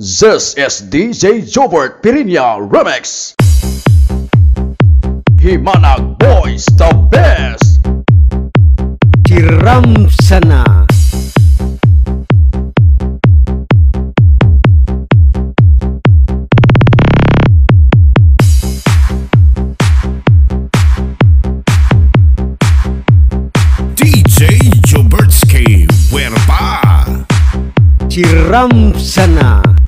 This is DJ Joebert Periña Remix. Himanag Boys the best. Kiram sana. DJ Jobertsky Werba Kiram sana.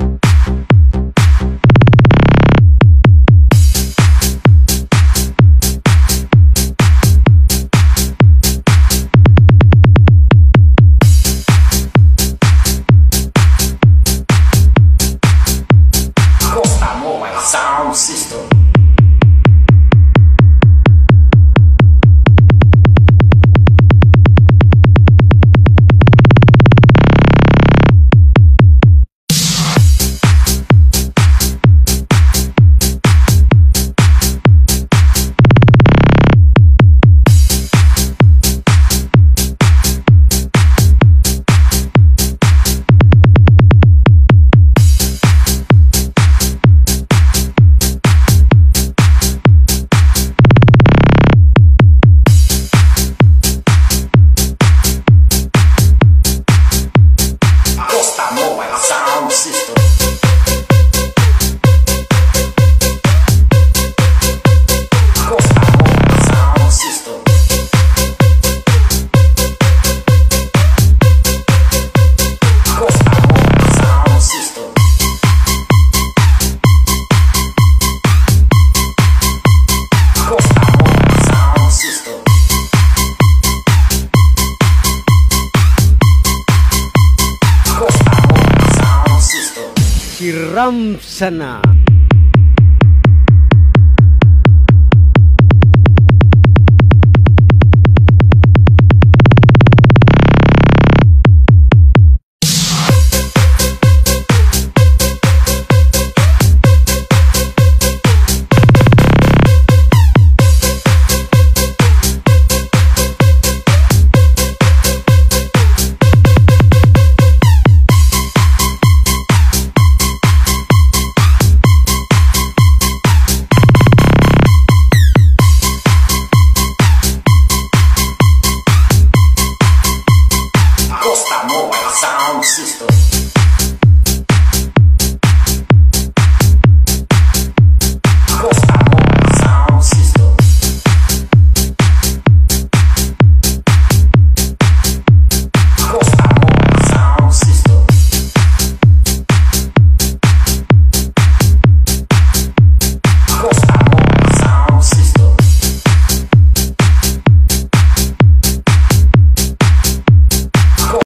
System. System. Sana. System.